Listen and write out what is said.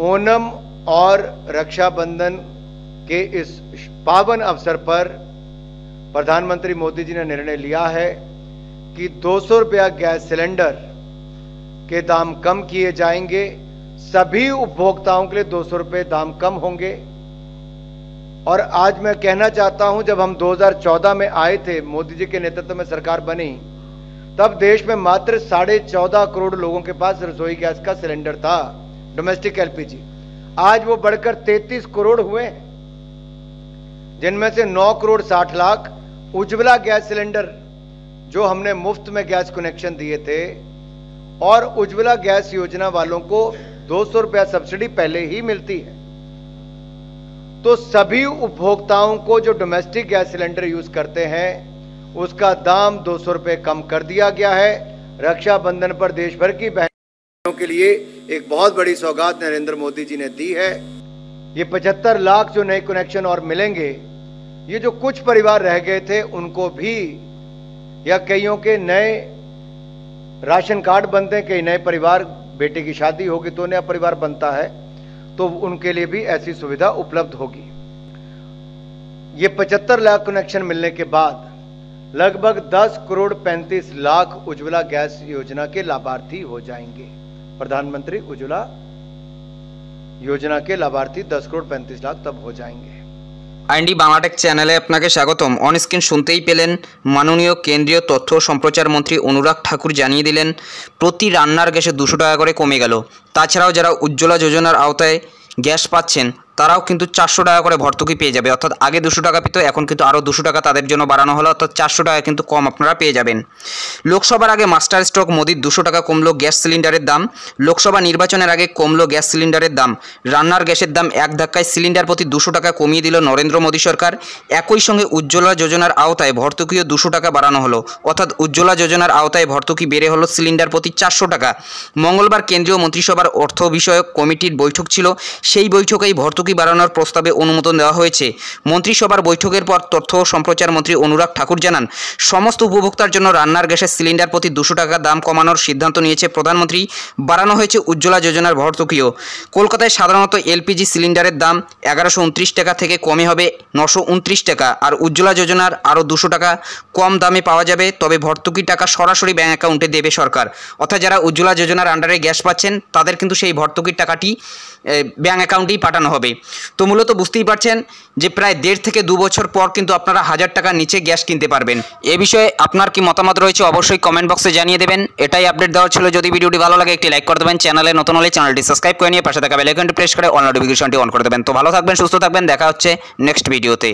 ओणम और रक्षाबंधन के इस पावन अवसर पर प्रधानमंत्री मोदी जी ने निर्णय लिया है कि 200 रुपया गैस सिलेंडर के दाम कम किए जाएँगे। सभी उपभोक्ताओं के लिए 200 रुपए दाम कम होंगे। और आज मैं कहना चाहता हूँ, जब हम 2014 में आए थे, मोदी जी के नेतृत्व में सरकार बनी, तब देश में मात्र साढ़े चौदह करोड़ लोगों के पास रसोई गैस का सिलेंडर था। डोमेस्टिक एलपीजी आज वो बढ़कर 33 करोड़ हुए हैं, जिनमें से 9 करोड़ 60 लाख उज्ज्वला गैस सिलेंडर जो हमने मुफ़्त में गैस कनेक्शन दिए थे, और उज्ज्वला गैस योजना वालों को दो सौ रुपया सब्सिडी पहले ही मिलती है। तो सभी उपभोक्ताओं को जो डोमेस्टिक गैस सिलेंडर यूज़ करते हैं, उसका दाम दो सौ रुपये कम कर दिया गया है। रक्षाबंधन पर देश भर की बहनों के लिए एक बहुत बड़ी सौगात नरेंद्र मोदी जी ने दी है। ये पचहत्तर लाख जो नए कनेक्शन और मिलेंगे, ये जो कुछ परिवार रह गए थे, उनको भी या कईयों के नए राशन कार्ड बनते हैं, कई नए परिवार, बेटे की शादी होगी तो नया परिवार बनता है तो उनके लिए भी ऐसी सुविधा उपलब्ध होगी। ये पचहत्तर लाख कनेक्शन मिलने के बाद लगभग 10 करोड़ 35 लाख उज्ज्वला गैस योजना के लाभार्थी हो जाएँगे। प्रधानमंत्री उज्ज्वला योजना के लाभार्थी 10 करोड़ 35 लाख तब हो जाएंगे আইনডি বাংলাটেক চ্যানেলে আপনাকে স্বাগতম অন স্ক্রিন শুনতেই পেলেন মাননীয় কেন্দ্রীয় তথ্য ও সম্প্রচার মন্ত্রী অনুরাগ ঠাকুর জানিয়ে দিলেন প্রতি রান্নার গ্যাসে দুশো টাকা করে কমে গেল তাছাড়াও যারা উজ্জ্বলা যোজনার আওতায় গ্যাস পাচ্ছেন তারাও কিন্তু চারশো টাকা করে ভর্তুকি পেয়ে যাবে। অর্থাৎ আগে দুশো টাকা পেত, এখন কিন্তু আরও দুশো টাকা তাদের জন্য বাড়ানো হলো। অর্থাৎ চারশো টাকা কিন্তু কম আপনারা পেয়ে যাবেন। লোকসভার আগে মাস্টার স্ট্রোক, মোদির দুশো টাকা কমলো গ্যাস সিলিন্ডারের দাম। লোকসভা নির্বাচনের আগে কমলো গ্যাস সিলিন্ডারের দাম। রান্নার গ্যাসের দাম এক ধাক্কায় সিলিন্ডার প্রতি দুশো টাকা কমিয়ে দিল নরেন্দ্র মোদী সরকার। একই সঙ্গে উজ্জ্বলা যোজনার আওতায় ভর্তুকিও দুশো টাকা বাড়ানো হলো। অর্থাৎ উজ্জ্বলা যোজনার আওতায় ভর্তুকি বেড়ে হলো সিলিন্ডার প্রতি চারশো টাকা। মঙ্গলবার কেন্দ্রীয় মন্ত্রিসভার অর্থ বিষয়ক কমিটির বৈঠক ছিল। সেই বৈঠকেই ভর্তুকি বাড়ানোর প্রস্তাবে অনুমোদন দেওয়া হয়েছে। মন্ত্রিসভার বৈঠকের পর তথ্য ও সম্প্রচার মন্ত্রী অনুরাগ ঠাকুর জানান, সমস্ত উপভোক্তার জন্য রান্নার গ্যাসের সিলিন্ডার প্রতি দুশো টাকা দাম কমানোর সিদ্ধান্ত নিয়েছে প্রধানমন্ত্রী। বাড়ানো হয়েছে উজ্জ্বলা যোজনার ভর্তুকিও কলকাতায় সাধারণত এলপিজি সিলিন্ডারের দাম এগারোশো টাকা থেকে কমে হবে নশো টাকা আর উজ্জ্বলা যোজনার আরও দুশো টাকা কম দামে পাওয়া যাবে, তবে ভর্তুকি টাকা সরাসরি ব্যাঙ্ক অ্যাকাউন্টে দেবে সরকার। অর্থাৎ যারা উজ্জ্বলা যোজনার আন্ডারে গ্যাস পাচ্ছেন, তাদের কিন্তু সেই ভর্তুকির টাকাটি ব্যাঙ্ক অ্যাকাউন্টেই পাঠানো হবে। তো মূলত বুঝতেই পারছেন যে প্রায় দেড় থেকে দু বছর পর কিন্তু আপনারা হাজার টাকার নিচে গ্যাস কিনতে পারবেন। এ বিষয়ে আপনার কি মতামত রয়েছে অবশ্যই কমেন্ট বক্সে জানিয়ে দেবেন। এটাই আপডেট দেওয়ার ছিল। যদি ভিডিওটি ভালো লাগে, একটি লাইক করে দেবেন। চ্যানেলে নতুন হলে চ্যানেলটি সাবস্ক্রাইব করে নিয়ে পাশে থাকা বেলাইকনটি প্রেস করে অল নোটিফিকেশনটি অন করে দেবেন। তো ভালো থাকবেন, সুস্থ থাকবেন। দেখা হচ্ছে নেক্সট ভিডিওতে